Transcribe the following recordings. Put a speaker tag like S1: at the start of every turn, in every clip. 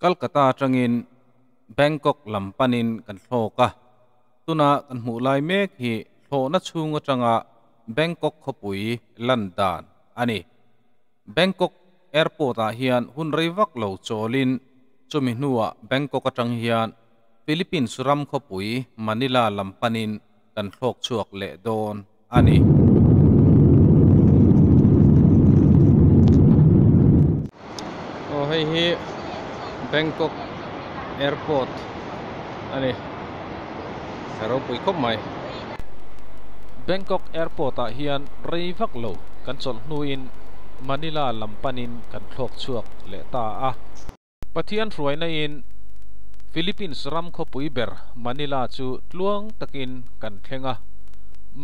S1: Calcutta atangin Bangkok lampanin kan thloka tuna kan hmu lai mek hi thlawna chhung atanga Bangkok khopui London ani Bangkok airport a hian hun reivak lo cholin chumi hnuwa Bangkok atang hian Philippines ram khopui Manila lampanin kan thlok chuak le don ani
S2: Bangkok Airport อันนี้สรุปอีกคนใหม่
S1: Bangkok Airport อะเฮียนรีฟักโลกันสนนูอินมานิลาลำปานินกันโลกชวกเลตาอะประเทศรวยในอินฟิลิปปินส์รัมขปุยเบอร์มานิลาจูลวงตะกินกันเทงอะ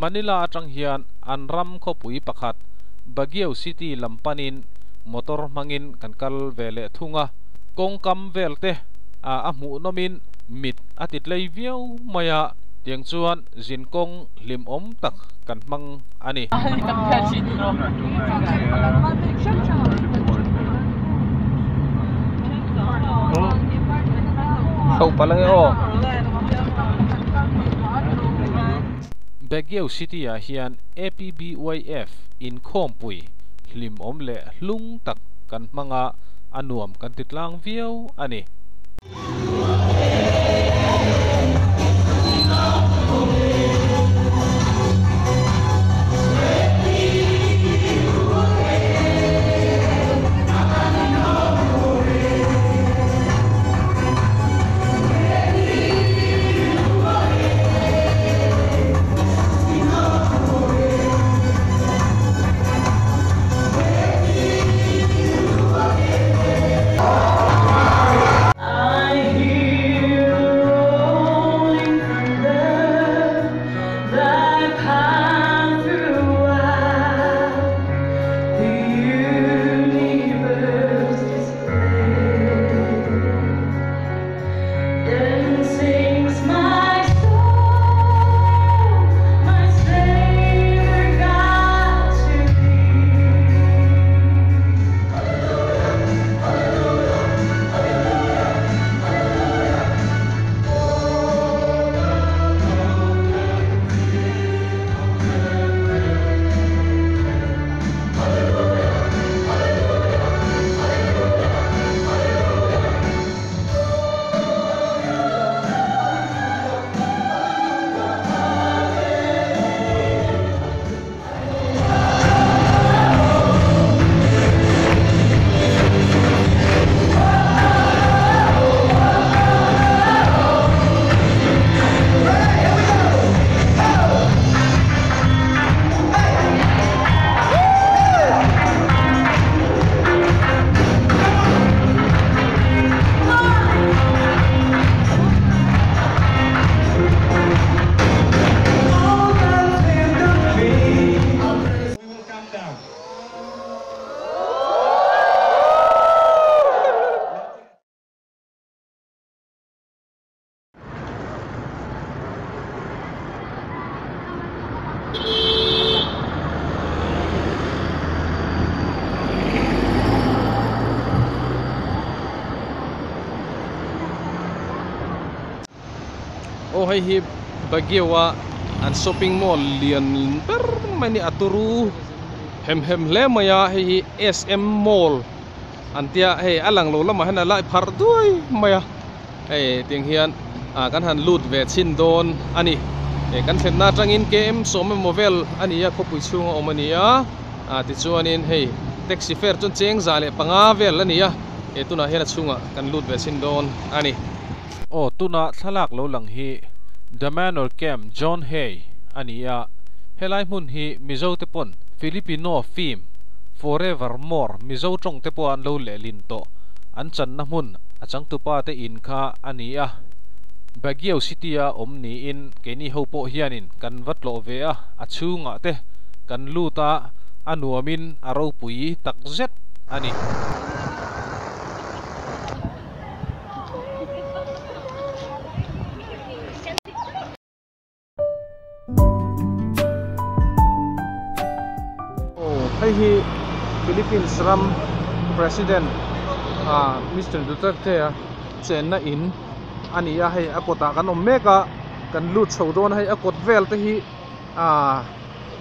S1: มานิลาจังเฮียนอันรัมขปุยปากหัดบาเกียวซิตี้ลำปานินมอเตอร์มังอินกันกัลเวเลทุงอะ kong kam velte a a mu nomin mit atit lei viau maya tiang chuan zin kong lim om tak kan mang ani.
S2: Khâu pa lang yo
S1: Baguio City a hian APBYF in khom pui. Lim om le hlung tak kan manga อันนวมกันติดล่างวิวอันนี้
S2: mai hi bagiwa an shopping mall lian per mani aturu, hem hem le maya hi SM mall. Antia he, alang lo lama hana lai phar duai maya. Hei ting hian, a kan han lut ve chin don, ani. E kan thlen na tangin kem som movel ani ya khopui chunga omania. A, ti chuanin hei taxi fare chon cheng zale panga vel, ani ya. E tuna hela chunga kan lut ve chin don, ani.
S1: O, tuna thalak lo lang hi the manor cam john hay. Ania helai mun hi mizo te pon, filipino film forevermore mizo trong te pon lo le lin to. An chan na mun achang tu pa te in kha ania Baguio City, a, om ni in keni ho po hianin kan vat lo ve, a achunga te, kan luta anuamin aro pui tak zet, ani.
S2: Philippines ram president ah, uh, Mr Duterte a chen na in. Ani a hei a ah, kota kan om meka kan lut chho don hei a kot vel te hi a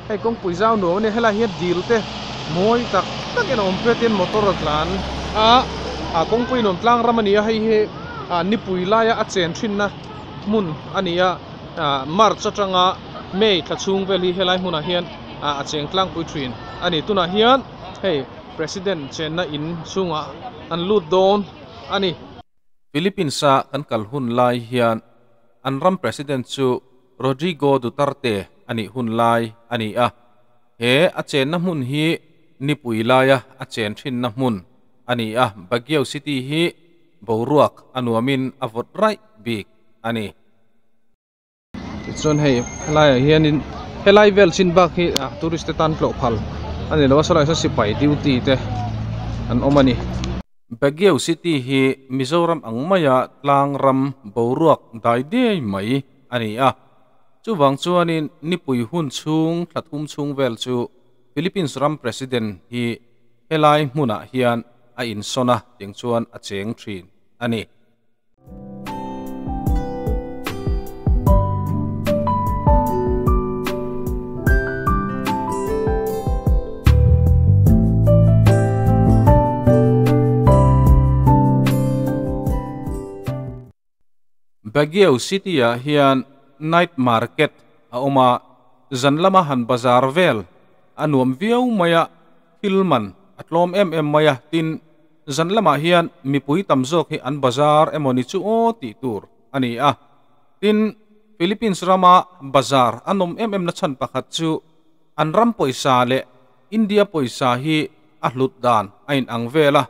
S2: hei kong pui zau no ne hela hi deal te moi tak tak en om petin motor tlan. A a kong pui nom tlang ramani a hei he a ni pui la ya a chen thin na. Mun ani a mar chatanga mei thachung veli helai huna hian a cheng tlang pui thrin ani tuna hian hei president chen na in chunga an lut don ani
S1: Philippines sa kan kalhun lai hian an ram president chu Rodrigo Duterte ani hun lai ani a he a chen na mun hi ni pui lai a chen thin na mun ani a Baguio City hi boruak anuamin avot rai big ani
S2: chon hei lai hian in helai vel chin bak hi tourist tan tlo phal อันนี้เราสลายสักสิบไปดิวตีเตะอันอมันนี่
S1: Baguio City hi Mizoram ang maya tlangram boruak dai dei mai ani a chuwang chuanin nipui hun chung thlathum chung vel chu Philippines ram president hi helai hmuna hian a in sona ting chuan a cheng thin ani Baguio City a hian night market. A oma zanlama han bazar vel. Anuam viau maya hilman atlom em em maya tin zanlama hian mipui tamzok hi an bazar emoni chu o ti tur ani a tin Philippines rama bazar. Anom em em na chan pakhat chu an ram poisa le India poisa hi a hlut dan. Ain ang vela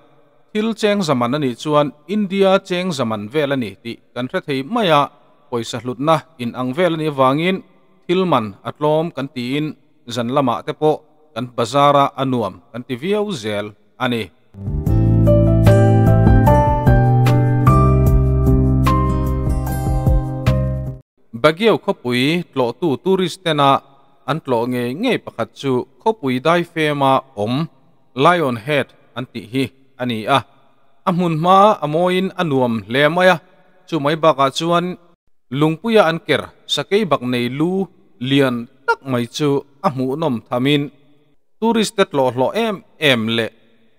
S1: ทิลเจงสมันนี่ชวนอินเดียเจงสมันเวลนี่ติกันระเทยไม่อะปอยสลุดนะอินอังเวลนี่วางินทิลมันอัตลมกันตีนจันละมาเตโปกันบาซาราอนุมกันทีวีอุเซลอันนี้ bagiau khopui tlo tu turistena an tlo nge nge pakhat chu khopui dai fema om lion head anti hi ani ah, a amun ma amoin anuam lemaya chu mai baka ah chuan lungpuya an ker, sakei bak nei lu, lian tak mai chu amu nom thamin. Tourist tet lo lo em em le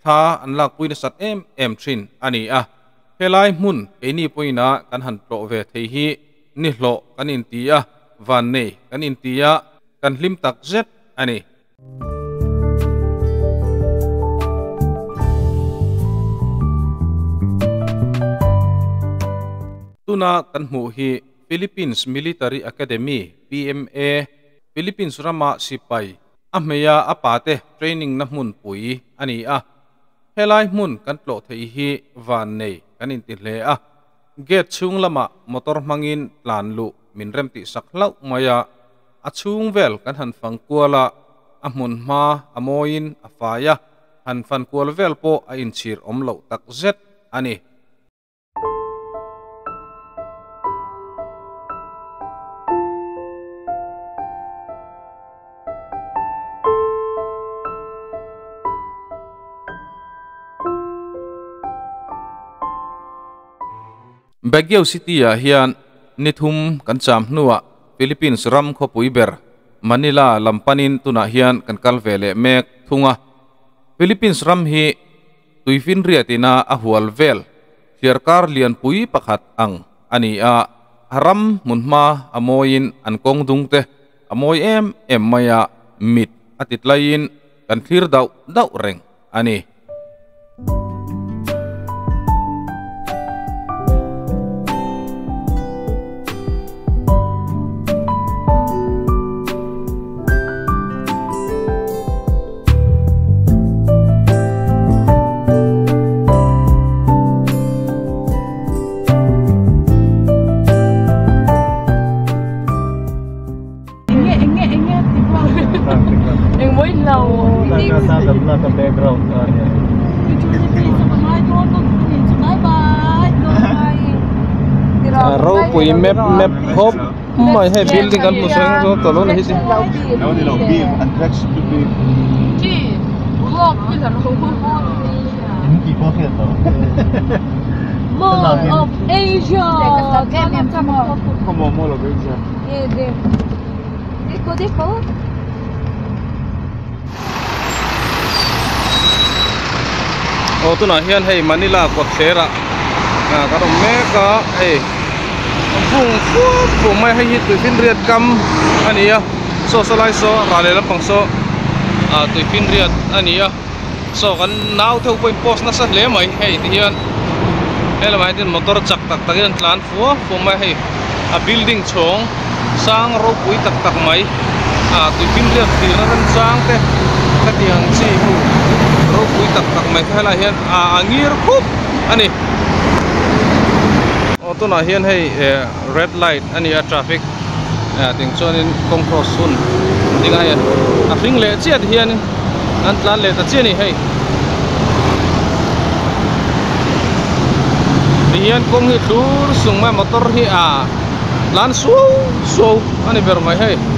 S1: tha an lak puina sat em em thin. Ani a helai mun eni poina kan han tro ve thei hi. Ni hlo kan in tia van nei kan in tia kan hlim tak zet. Ani. Tuna kan hmu hi Philippines Military Academy PMA Philippines rama sipai a hmeya apate training na hmun pui ani a helai hmun kan tlo thei hi van nei kan in ti hle a gate chung lama motor mangin tlan lu min rem ti sak lau maya a chung vel kan han fang kuala a hmun ma amoin afaya han fan kual vel po a in chir om lo tak zet ani Baguio City a hian nithum kan cham hnuwa Philippines ram kho puiber Manila lampanin tuna hian kan kalvele mek thunga Philippines ram hi tuifin riatina a hual vel kar lian pui pakhat ang ani a haram munma amoin an kong dungte amoy em em maya mit atitlayin kan clear daw daw reng ani
S3: kui map map
S2: hop mai he building kan mu sang zo talo ni si
S3: no ni lo bi
S4: and that's to be
S5: ki block ki la lo ni
S6: ki bo ke to
S3: Mall of Asia.
S4: Como Mall of Asia.
S3: Yeah, there. Disco, disco.
S2: ô tôi nói hiện hay Manila của thế ra à các đồng mẹ có hey bung fu fu mai hei hi tu fin riat kam ania socialize so rale lam pang so. A tu riêng anh ania so kan nau theo point post na lấy le mai hei ti hian hele mai motor chak tak tak hian tlan fu fu mai a building chong sang ro pui tak tak mai a tu fin riat ti na ran sang te ka tiang chi ro pui tak tak mai khala hian a angir tu na hian hei eh, red light ani a traffic. A ting chuanin kong cross hun. Tinga hian a hring le chiat hian an tlan le ta chiani hei. Ni hian kong hi tur sung mai motor hi a lan su su ani ber mai hei.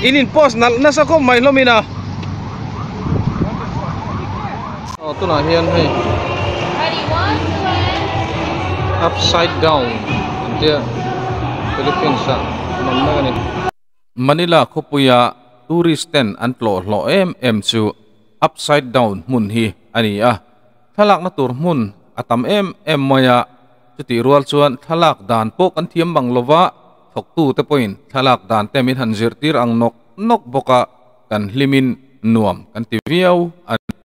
S2: Inin post na nasa ko mai lomina o tu na hian hei upside down. Dia Philippines sa man na gani
S1: Manila khupuya touristen an tlo hlo em em chu upside down mun hi ani a thalak na tur mun atam em em maya. Chuti rual chuan thalak dan pok an thiam bang lova ทกตู้เตปอยน์ทลักดานเตมินฮันจิร์ตีรังนกนกบกะกันลิมินนวมกันติเวียวอัน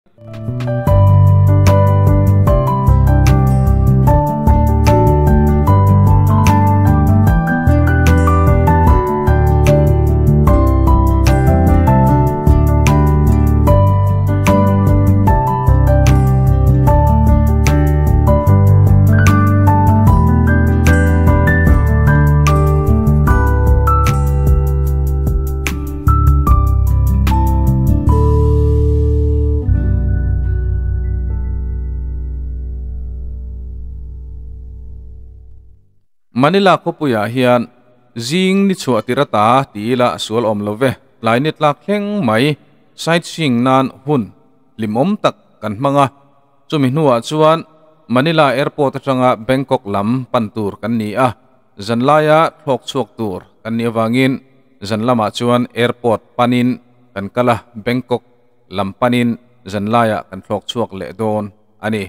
S1: Manila ko puya hian zing ni chu atirata tila sual om love lai nit lak thleng mai sightseeing nan hun limom tak kan manga chumi hnuah chuan Manila airport atanga Bangkok lam pantur kan ni a zanlaya thlok chuak tur kan ni awangin zanlama chuan airport panin kan kala Bangkok lam panin zanlaya kan thlok chuak le don ani